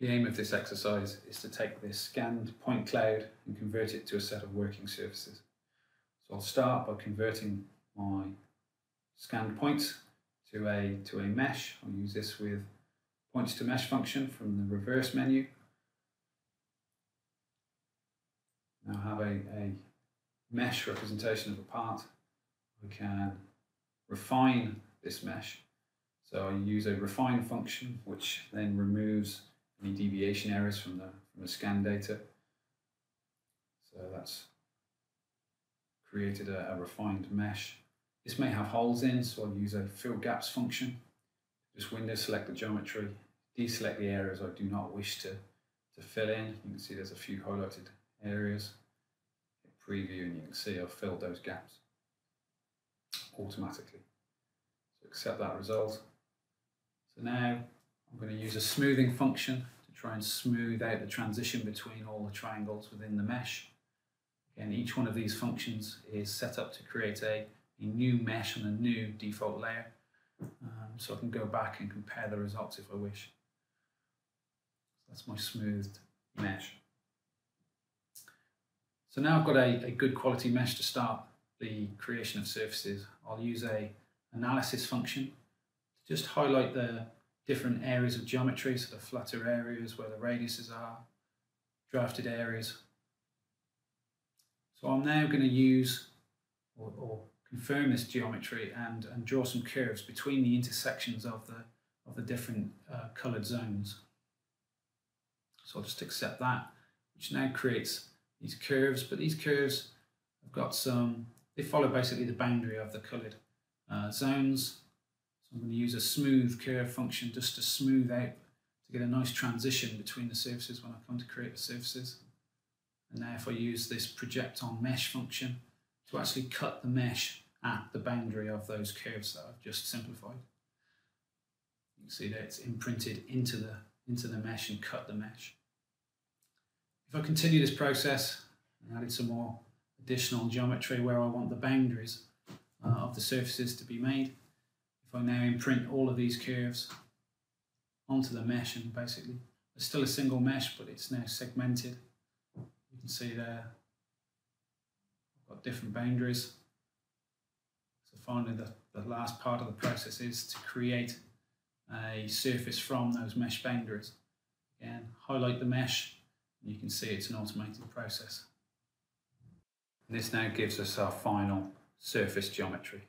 The aim of this exercise is to take this scanned point cloud and convert it to a set of working surfaces. So I'll start by converting my scanned points to a, to a mesh. I'll use this with points to mesh function from the reverse menu. Now I have a, a mesh representation of a part. I can refine this mesh. So I use a refine function which then removes any deviation errors from the, from the scan data. So that's created a, a refined mesh. This may have holes in, so I'll use a fill gaps function. Just window select the geometry, deselect the areas I do not wish to, to fill in. You can see there's a few highlighted areas. Hit preview and you can see I've filled those gaps automatically. So accept that result. So now I'm going to use a smoothing function to try and smooth out the transition between all the triangles within the mesh. Again, each one of these functions is set up to create a, a new mesh on a new default layer. Um, so I can go back and compare the results if I wish. So that's my smoothed mesh. So now I've got a, a good quality mesh to start the creation of surfaces. I'll use a analysis function to just highlight the different areas of geometry, so the flatter areas where the radiuses are, drafted areas. So I'm now going to use or, or confirm this geometry and, and draw some curves between the intersections of the, of the different uh, coloured zones. So I'll just accept that, which now creates these curves, but these curves have got some, they follow basically the boundary of the coloured uh, zones so I'm going to use a smooth curve function just to smooth out, to get a nice transition between the surfaces when I come to create the surfaces. And now if I use this project on mesh function to actually cut the mesh at the boundary of those curves that I've just simplified. You can see that it's imprinted into the, into the mesh and cut the mesh. If I continue this process and added some more additional geometry where I want the boundaries uh, of the surfaces to be made, if I now imprint all of these curves onto the mesh and basically it's still a single mesh but it's now segmented. You can see there I've got different boundaries. So finally the, the last part of the process is to create a surface from those mesh boundaries. Again highlight the mesh and you can see it's an automated process. And this now gives us our final surface geometry